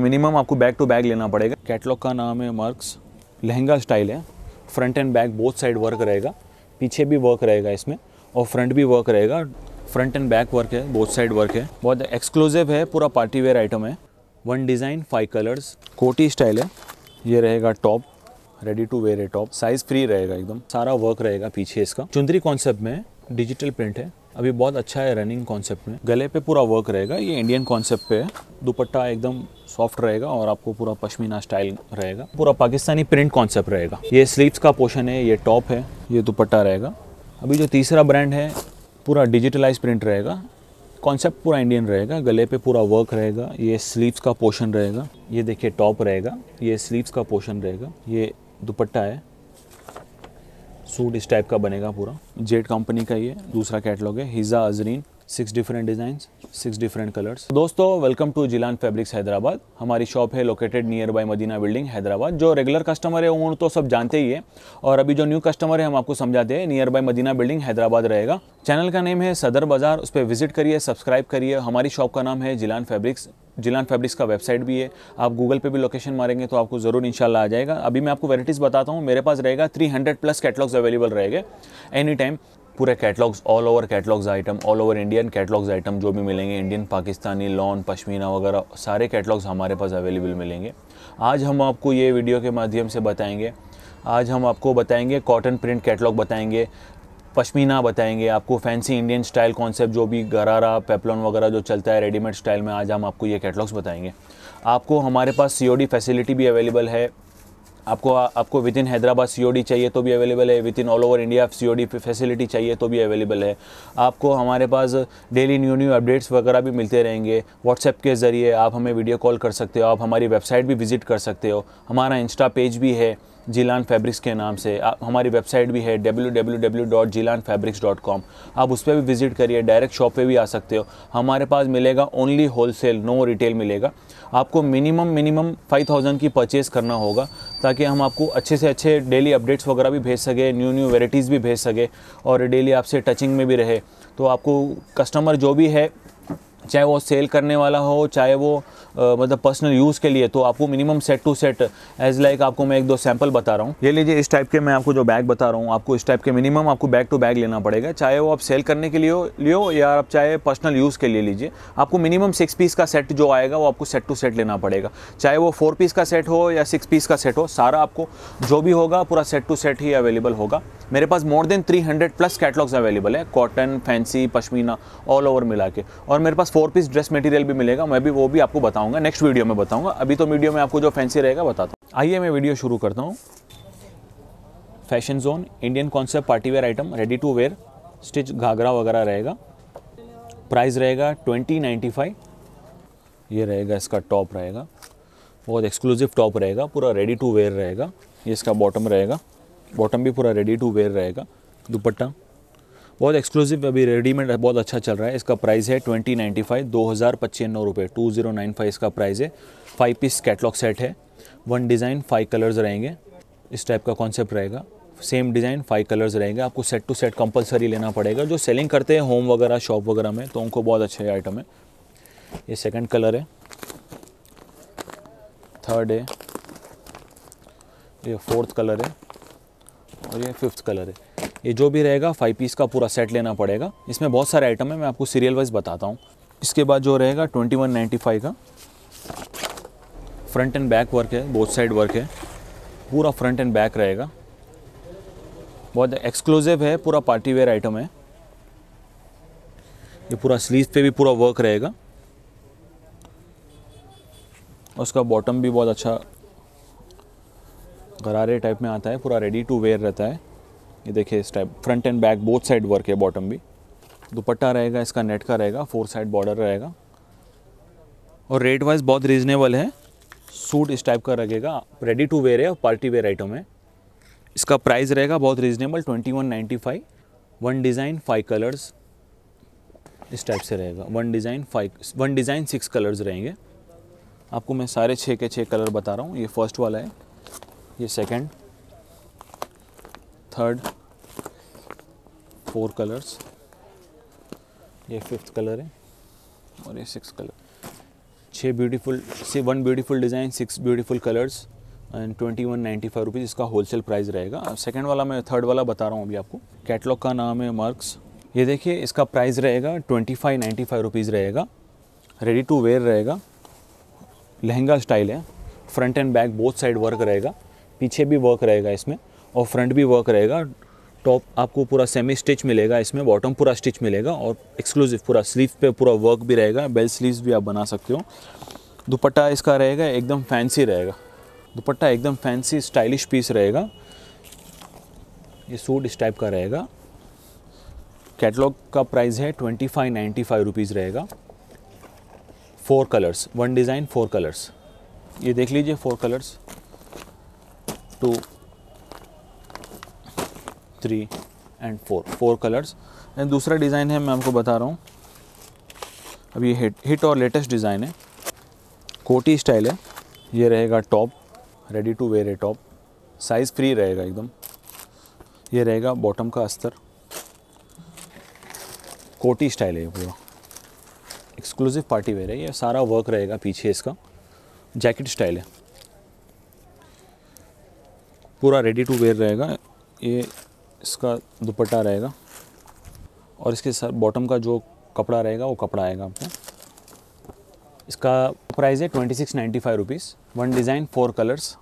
Minimum आपको bag to bag लेना पड़ेगा। कैटलॉग का नाम है मार्क्स लहंगा स्टाइल है। Front and back both side work रहेगा। पीछे भी वर्क रहेगा इसमें और फ्रंट भी वर्क रहेगा। फ्रंट एंड बैक वर्क है बोथ साइड वर्क है। बहुत एक्सक्लूसिव है, पूरा पार्टी वेयर आइटम है। वन डिज़ाइन फाइव कलर्स कोटी स्टाइल है। ये रहेगा टॉप रेडी टू वेयर है टॉप साइज़ फ्री रहेगा एकदम। सारा वर्क रहेगा पीछे इसका। चुंदरी कॉन्सेप्ट में डिजिटल प्रिंट है। अभी बहुत अच्छा है रनिंग कॉन्सेप्ट में। गले पे पूरा वर्क रहेगा। ये इंडियन कॉन्सेप्ट पे है। दुपट्टा एकदम सॉफ्ट रहेगा और आपको पूरा पश्मीना स्टाइल रहेगा। पूरा पाकिस्तानी प्रिंट कॉन्सेप्ट रहेगा। ये स्लीव्स का पोर्शन है, ये टॉप है, ये दुपट्टा रहेगा। अभी जो तीसरा ब्रांड है, पूरा डिजिटलाइज प्रिंट रहेगा। कॉन्सेप्ट पूरा इंडियन रहेगा, गले पे पूरा वर्क रहेगा। ये स्लीव्स का पोर्शन रहेगा। ये देखिए टॉप रहेगा। ये स्लीव्स का पोर्शन रहेगा। ये दुपट्टा है। सूट इस टाइप का बनेगा पूरा। जेट कंपनी का ये, दूसरा कैटलॉग है हिजा अजरीन six different design six different colours. दोस्तों welcome to Jilan fabrics Hyderabad. हमारी शॉप है located near by Madina building Hyderabad, जो रेगुलर कस्टमर है उन तो सब जानते ही है। और अभी जो न्यू कस्टमर है, हम आपको समझाते हैं near by Madina building Hyderabad रहेगा। चैनल का नेम है सदर बाज़ार, उस पर विज़िट करिए सब्सक्राइब करिए। हमारी शॉप का नाम है जिलान फैब्रिक्स जिलान फैब्रिक्स का वेबसाइट भी है। आप गूगल पे भी लोकेशन मारेंगे तो आपको ज़रूर इंशाल्लाह आ जाएगा। अभी मैं आपको वेराइटीज़ बताता हूँ, मेरे पास रहेगा 300 प्लस कैटलॉग्स अवेलेबल रहेंगे। एनी टाइम पूरे catalogues all over catalogues item all over Indian catalogues item जो भी मिलेंगे इंडियन पाकिस्तानी लॉन पश्मीना वगैरह, सारे कैटलॉग्स हमारे पास अवेलेबल मिलेंगे। आज हम आपको ये वीडियो के माध्यम से बताएँगे। आज हम आपको बताएँगे कॉटन प्रिंट कैटलॉग बताएँगे पश्मीना बताएँगे, आपको फैंसी इंडियन स्टाइल कॉन्सेप्ट जो भी गरारा पेपलॉन वगैरह जो चलता है रेडीमेड स्टाइल में आज हम आपको ये कैटलॉग्स बताएँगे। आपको हमारे पास सीओडी फैसिलिटी भी अवेलेबल है। आपको आपको विद इन हैदराबाद सीओडी चाहिए तो भी अवेलेबल है within all over India C facility चाहिए तो भी अवेलेबल है। आपको हमारे पास डेली न्यू न्यू अपडेट्स वगैरह भी मिलते रहेंगे। व्हाट्सएप के ज़रिए आप हमें वीडियो कॉल कर सकते हो, आप हमारी वेबसाइट भी विज़िट कर सकते हो। हमारा इंस्टा पेज भी है। जिलान फैब्रिक्स के नाम से। आप, हमारी वेबसाइट भी है www.jilanfabrics.com आप उस पर भी विज़िट करिए, डायरेक्ट शॉप पे भी आ सकते हो। हमारे पास मिलेगा ओनली होलसेल नो रिटेल मिलेगा। आपको मिनिमम मिनिमम 5000 की परचेज़ करना होगा, ताकि हम आपको अच्छे से अच्छे डेली अपडेट्स वगैरह भी भेज सके न्यू न्यू वेराइटीज़ भी भेज सके, और डेली आपसे टचिंग में भी रहे। तो आपको कस्टमर जो भी है चाहे वो सेल करने वाला हो चाहे वो आ, मतलब पर्सनल यूज़ के लिए तो आपको minimum set to set as like आपको मैं एक दो सैंपल बता रहा हूँ। ये लीजिए इस टाइप के मैं आपको जो बैग बता रहा हूँ आपको इस टाइप के मिनिमम आपको बैग टू बैग लेना पड़ेगा। चाहे वो आप सेल करने के लिए लियो या आप चाहे पर्सनल यूज़ के लिए लीजिए आपको मिनिमम सिक्स पीस का सेट जो आएगा वो आपको सेट टू सेट लेना पड़ेगा। चाहे वो फोर पीस का सेट हो या सिक्स पीस का सेट हो सारा आपको जो भी होगा पूरा सेट टू सेट ही अवेलेबल होगा। मेरे पास more than 300 plus catalogues available है cotton fancy pashmina all over मिला के। और मेरे पास फोर पीस ड्रेस मटेरियल भी मिलेगा, मैं भी वो भी आपको बताऊँगा नेक्स्ट वीडियो में बताऊँगा। अभी तो वीडियो में आपको जो फैंसी रहेगा बताता हूँ। आइए मैं वीडियो शुरू करता हूँ। Fashion zone Indian concept party wear item ready to wear stitch ghagra वगैरह रहेगा। प्राइस रहेगा ट्वेंटी नाइन्टी फाइव ये रहेगा इसका टॉप रहेगा। बहुत एक्सक्लूसिव टॉप रहेगा, पूरा रेडी टू वेयर रहेगा। ये इसका बॉटम रहेगा। बॉटम भी पूरा रेडी टू वेयर रहेगा। दुपट्टा। बहुत एक्सक्लूसिव अभी रेडीमेड बहुत अच्छा चल रहा है। इसका प्राइस है ट्वेंटी नाइन्टी फाइव दो हज़ार पच्चानवे रुपये टू ज़ीरो नाइन फाइव इसका प्राइस है। फाइव पीस कैटलॉग सेट है। वन डिज़ाइन फाइव कलर्स रहेंगे। इस टाइप का कॉन्सेप्ट रहेगा। सेम डिज़ाइन फाइव कलर्स रहेंगे। आपको सेट टू सेट कंपलसरी लेना पड़ेगा। जो सेलिंग करते हैं होम वगैरह शॉप वगैरह में तो उनको बहुत अच्छा आइटम है। ये सेकंड कलर है। थर्ड है। ये फोर्थ कलर है। और ये फिफ्थ कलर है। ये जो भी रहेगा फाइव पीस का पूरा सेट लेना पड़ेगा। इसमें बहुत सारे आइटम है, मैं आपको सीरियल वाइज बताता हूँ। इसके बाद जो रहेगा ट्वेंटी वन नाइन्टी फाइव का। फ्रंट एंड बैक वर्क है बोथ साइड वर्क है। पूरा फ्रंट एंड बैक रहेगा। बहुत एक्सक्लूसिव है, पूरा पार्टी वेयर आइटम है। ये पूरा स्लीव पे भी पूरा वर्क रहेगा। उसका बॉटम भी बहुत अच्छा गरारे टाइप में आता है, पूरा रेडी टू वेयर रहता है। ये देखिए इस type front and back both side work है बॉटम भी। दुपट्टा रहेगा, इसका नेट का रहेगा फोर साइड बॉर्डर रहेगा। और रेट वाइज बहुत रीजनेबल है। सूट इस टाइप का रहेगा रेडी टू वेयर है और पार्टी वेयर आइटम है। इसका प्राइस रहेगा बहुत reasonable twenty one ninety five one design five colours इस टाइप से रहेगा। One design five one design six colours रहेंगे। आपको मैं सारे छः के छः कलर बता रहा हूँ। ये फ़र्स्ट वाला है। ये सेकंड थर्ड फोर कलर्स ये फिफ्थ कलर है और ये सिक्स कलर छः ब्यूटीफुल से one beautiful design six beautiful colours and twenty one ninety five rupees इसका होलसेल प्राइस रहेगा। सेकेंड वाला मैं थर्ड वाला बता रहा हूँ अभी आपको। कैटलॉग का नाम है मार्क्स ये देखिए, इसका प्राइस रहेगा twenty five ninety five rupees रहेगा। रेडी टू वेयर रहेगा। लहंगा स्टाइल है। Front and back both side work रहेगा। पीछे भी वर्क रहेगा इसमें। और फ्रंट भी वर्क रहेगा। टॉप आपको पूरा सेमी स्टिच मिलेगा, इसमें बॉटम पूरा स्टिच मिलेगा और एक्सक्लूसिव पूरा स्लीव पे पूरा वर्क भी रहेगा। बेल स्लीव्स भी आप बना सकते हो। दुपट्टा इसका रहेगा, एकदम फैंसी रहेगा। दुपट्टा एकदम फैंसी स्टाइलिश पीस रहेगा। ये सूट इस टाइप का रहेगा। कैटलॉग का प्राइस है twenty five ninety five rupees रहेगा। Four colours one design four colours ये देख लीजिए four colours two three and four four colours and दूसरा डिज़ाइन है, मैं आपको बता रहा हूँ। अब ये हिट हिट और लेटेस्ट डिज़ाइन है। कोटी स्टाइल है। ये रहेगा टॉप रेडी टू वेयर है टॉप साइज़ फ्री रहेगा एकदम। ये रहेगा बॉटम का अस्तर। कोटी स्टाइल है ये पूरा। एक्सक्लूसिव पार्टी वेयर है। ये सारा वर्क रहेगा पीछे इसका। जैकेट स्टाइल है। पूरा रेडी टू वेयर रहेगा। ये इसका दुपट्टा रहेगा और इसके साथ बॉटम का जो कपड़ा रहेगा, वो कपड़ा आएगा आपको। इसका प्राइस है twenty six ninety five rupees one design four colours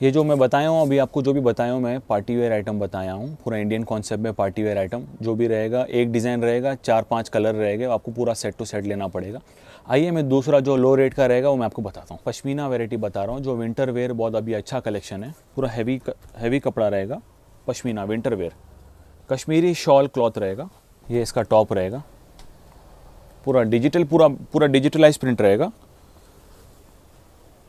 ये जो मैं बताया हूँ, अभी आपको जो भी बताया हूँ, मैं पार्टी वेयर आइटम बताया हूँ। पूरा इंडियन कॉन्सेप्ट में पार्टी वेयर आइटम जो भी रहेगा, एक डिज़ाइन रहेगा, चार पाँच कलर रहेगा, आपको पूरा सेट टू सेट लेना पड़ेगा। आइए मैं दूसरा जो लो रेट का रहेगा, वो मैं आपको बताता हूँ। पश्मीना वेराइटी बता रहा हूँ, जो विंटर वेयर बहुत अभी अच्छा कलेक्शन है। पूरा हैवी हैवी कपड़ा रहेगा। Pashmina winter wear Kashmiri shawl cloth रहेगा ये इसका टॉप रहेगा। पूरा डिजिटल पूरा पूरा डिजिटलाइज प्रिंट रहेगा।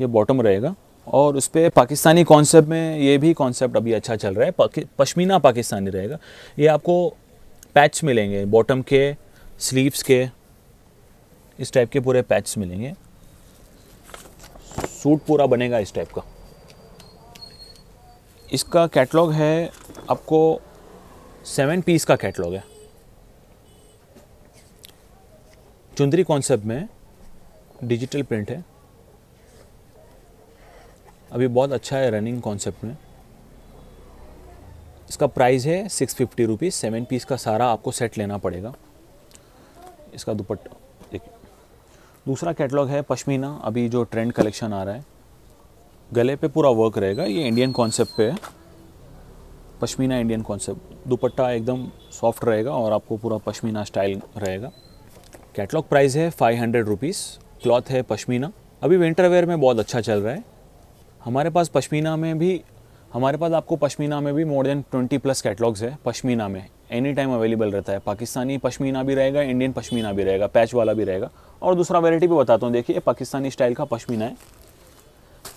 ये बॉटम रहेगा। और उस पर पाकिस्तानी कॉन्सेप्ट में ये भी कॉन्सेप्ट अभी अच्छा चल रहा है। पाकि, पश्मीना पाकिस्तानी रहेगा। ये आपको पैच मिलेंगे बॉटम के स्लीव्स के इस टाइप के पूरे पैच मिलेंगे। सूट पूरा बनेगा इस टाइप का। इसका कैटलॉग है, आपको सेवन पीस का कैटलॉग है। चुंदरी कॉन्सेप्ट में डिजिटल प्रिंट है। अभी बहुत अच्छा है रनिंग कॉन्सेप्ट में। इसका प्राइस है six fifty rupees seven piece का सारा आपको सेट लेना पड़ेगा। इसका दुपट्टा, देखिए। दूसरा कैटलॉग है पश्मीना, अभी जो ट्रेंड कलेक्शन आ रहा है। गले पे पूरा वर्क रहेगा। ये इंडियन कॉन्सेप्ट पे है। पश्मीना इंडियन कॉन्सेप्ट दुपट्टा एकदम सॉफ्ट रहेगा और आपको पूरा पश्मीना स्टाइल रहेगा। कैटलॉग प्राइस है फाइव हंड्रेड रुपीज़ क्लॉथ है पश्मीना। अभी विंटर वेयर में बहुत अच्छा चल रहा है। हमारे पास पश्मीना में भी, हमारे पास आपको पश्मीना में भी more than twenty plus catalogues है पश्मीना में। एनी टाइम अवेलेबल रहता है। पाकिस्तानी पश्मीना भी रहेगा इंडियन पश्मीना भी रहेगा पैच वाला भी रहेगा। और दूसरा वेराइटी भी बताता हूँ। देखिए पाकिस्तानी स्टाइल का पश्मीना है।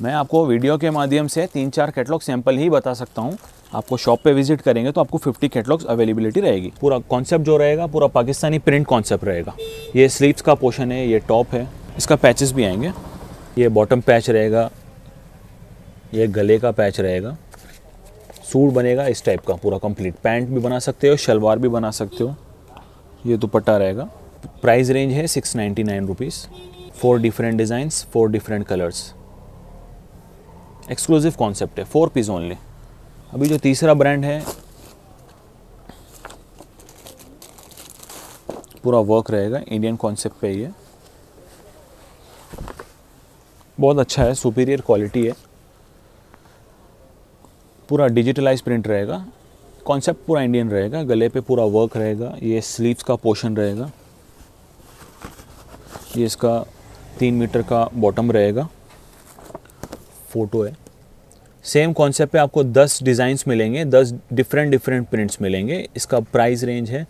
मैं आपको वीडियो के माध्यम से तीन चार कैटलॉग सैंपल ही बता सकता हूँ। आपको शॉप पे विज़िट करेंगे तो आपको 50 कैटलॉग्स अवेलेबिलिटी रहेगी। पूरा कॉन्सेप्ट जो रहेगा, पूरा पाकिस्तानी प्रिंट कॉन्सेप्ट रहेगा। ये स्लीव्स का पोर्शन है, ये टॉप है, इसका पैचेस भी आएँगे। ये बॉटम पैच रहेगा, ये गले का पैच रहेगा। सूट बनेगा इस टाइप का, पूरा कंप्लीट। पैंट भी बना सकते हो, शलवार भी बना सकते हो। ये दुपट्टा रहेगा। प्राइस रेंज है six ninety nine rupees four different designs four different colours. Exclusive concept है फोर पीस ओनली अभी जो तीसरा ब्रांड है, पूरा वर्क रहेगा इंडियन कॉन्सेप्ट पे है बहुत अच्छा है सुपीरियर क्वालिटी है। पूरा डिजिटलाइज प्रिंट रहेगा कॉन्सेप्ट पूरा इंडियन रहेगा, गले पे पूरा वर्क रहेगा, ये स्लीव्स का पोर्शन रहेगा। ये इसका तीन मीटर का बॉटम रहेगा। फ़ोटो है। सेम कॉन्सेप्ट पे आपको 10 डिज़ाइंस मिलेंगे 10 डिफरेंट डिफरेंट प्रिंट्स मिलेंगे। इसका प्राइस रेंज है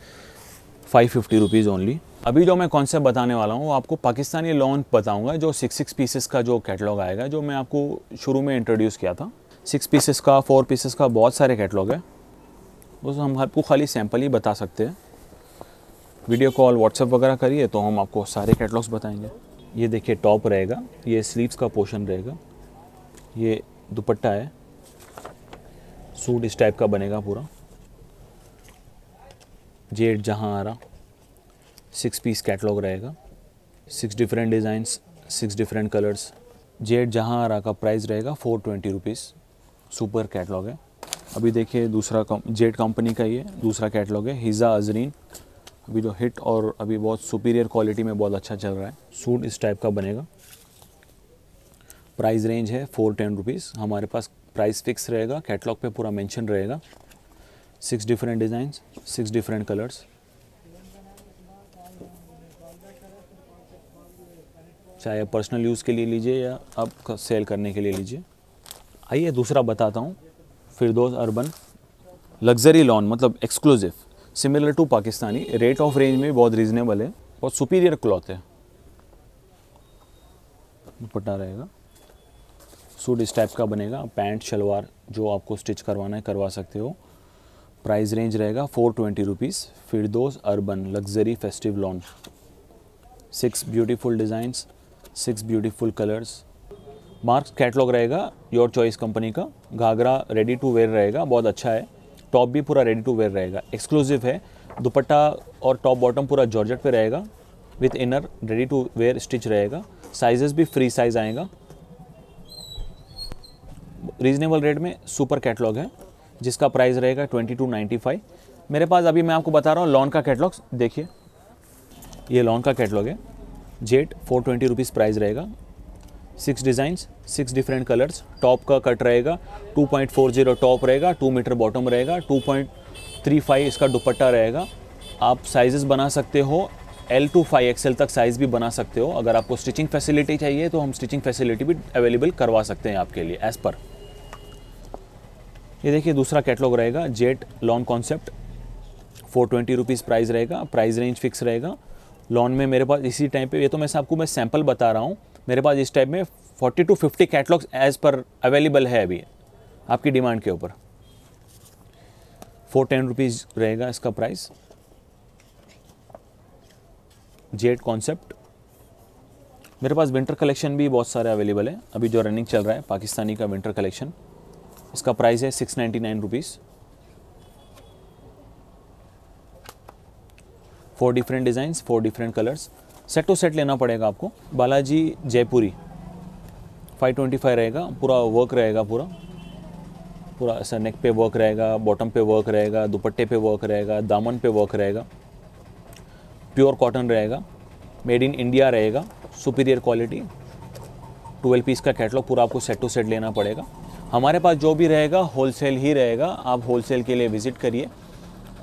फाइव फिफ्टी रुपीज़ ओनली अभी जो मैं कॉन्सेप्ट बताने वाला हूँ, वो आपको पाकिस्तानी लॉन बताऊँगा, जो सिक्स सिक्स पीसेस का जो कैटलॉग आएगा, जो मैं आपको शुरू में इंट्रोड्यूस किया था। सिक्स पीसेस का फोर पीसेस का बहुत सारे कैटलॉग है। बस हम आपको खाली सैंपल ही बता सकते हैं। वीडियो कॉल व्हाट्सएप वगैरह करिए तो हम आपको सारे कैटलॉग्स बताएँगे। ये देखिए टॉप रहेगा। ये स्लीव्स का पोर्शन रहेगा। ये दुपट्टा है। सूट इस टाइप का बनेगा पूरा। जेड जहाँ आ रहा। सिक्स पीस कैटलॉग रहेगा। Six different designs six different colours Z जहाँ आ रहा का प्राइस रहेगा four twenty rupees super catalogue है। अभी देखिए दूसरा जेट कंपनी का है दूसरा कैटलॉग है। हिज़ा अजरीन अभी जो हिट और अभी बहुत सुपीरियर क्वालिटी में बहुत अच्छा चल रहा है। सूट इस टाइप का बनेगा। प्राइस रेंज है फोर टेन रुपीज़ हमारे पास प्राइस फिक्स रहेगा, कैटलॉग पे पूरा मेंशन रहेगा। Six different designs six different colours. चाहे आप पर्सनल यूज़ के लिए लीजिए या आप सेल करने के लिए लीजिए। आइए दूसरा बताता हूँ, फिरदोस अर्बन लग्जरी लॉन मतलब exclusive. Similar to Pakistani, rate of range में बहुत रीजनेबल है, बहुत सुपीरियर क्लॉथ है। दुपट्टा रहेगा। सूट इस टाइप का बनेगा। पैंट, शलवार, जो आपको स्टिच करवाना है, करवा सकते हो। प्राइस रेंज रहेगा four twenty rupees Firdous urban luxury festive lawn six beautiful designs six beautiful colours Marks catalogue रहेगा योर चॉइस कंपनी का। घाघरा रेडी टू वेयर रहेगा, बहुत अच्छा है। टॉप भी पूरा रेडी टू वेयर रहेगा। एक्सक्लूसिव है। दुपट्टा और टॉप बॉटम पूरा जॉर्जेट पे रहेगा। With inner ready to wear stitch रहेगा। साइजेस भी फ्री साइज़ आएगा। रीजनेबल रेट में सुपर कैटलॉग है, जिसका प्राइस रहेगा ट्वेंटी टू नाइन्टी फाइव मेरे पास अभी मैं आपको बता रहा हूँ लॉन का कैटलॉग देखिए, ये लॉन का कैटलॉग है। Jet four twenty rupees price रहेगा। Six designs six different colours top का कट रहेगा। 2.40 टॉप रहेगा टू मीटर बॉटम रहेगा 2.35 इसका दुपट्टा रहेगा। आप साइजेस बना सकते हो एल टू फाइव एक्सएल तक साइज़ भी बना सकते हो। अगर आपको स्टिचिंग फैसिलिटी चाहिए तो हम स्टिचिंग फैसिलिटी भी अवेलेबल करवा सकते हैं आपके लिए एज़ पर ये देखिए, दूसरा कैटलॉग रहेगा jet lawn concept four twenty rupees price रहेगा प्राइस रेंज फिक्स रहेगा। लॉन में मेरे पास इसी टाइम पे, ये तो मैं आपको मैं सैंपल बता रहा हूँ, मेरे पास इस टाइप में 40 to 50 catalogues as per available है अभी, आपकी डिमांड के ऊपर। फोर टेन रुपीज़ रहेगा इसका प्राइस जेट कॉन्सेप्ट मेरे पास विंटर कलेक्शन भी बहुत सारे अवेलेबल है, अभी जो रनिंग चल रहा है, पाकिस्तानी का विंटर कलेक्शन इसका प्राइस है six ninety nine rupees four different designs four different colours set to set लेना पड़ेगा आपको. बालाजी जयपुरी. 525 रहेगा, पूरा वर्क रहेगा पूरा. पूरा ऐसा नेक पे वर्क रहेगा बॉटम पे वर्क रहेगा, दुपट्टे पे वर्क रहेगा, दामन पे वर्क रहेगा. प्योर कॉटन रहेगा. मेड इन इंडिया रहेगा. सुपीरियर क्वालिटी ट्वेल्व पीस का कैटलॉग पूरा आपको सेट टू सेट लेना पड़ेगा. हमारे पास जो भी रहेगा होलसेल ही रहेगा। आप होलसेल के लिए विज़िट करिए।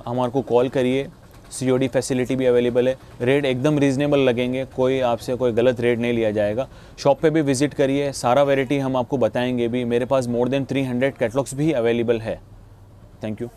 हमारे को कॉल करिए। सीओडी फैसिलिटी भी अवेलेबल है। रेट एकदम रीज़नेबल लगेंगे। कोई आपसे कोई गलत रेट नहीं लिया जाएगा। शॉप पे भी विज़िट करिए। सारा वेराइटी हम आपको बताएँगे भी। मेरे पास मोर देन 300 कैटलॉग्स भी अवेलेबल है। Thank you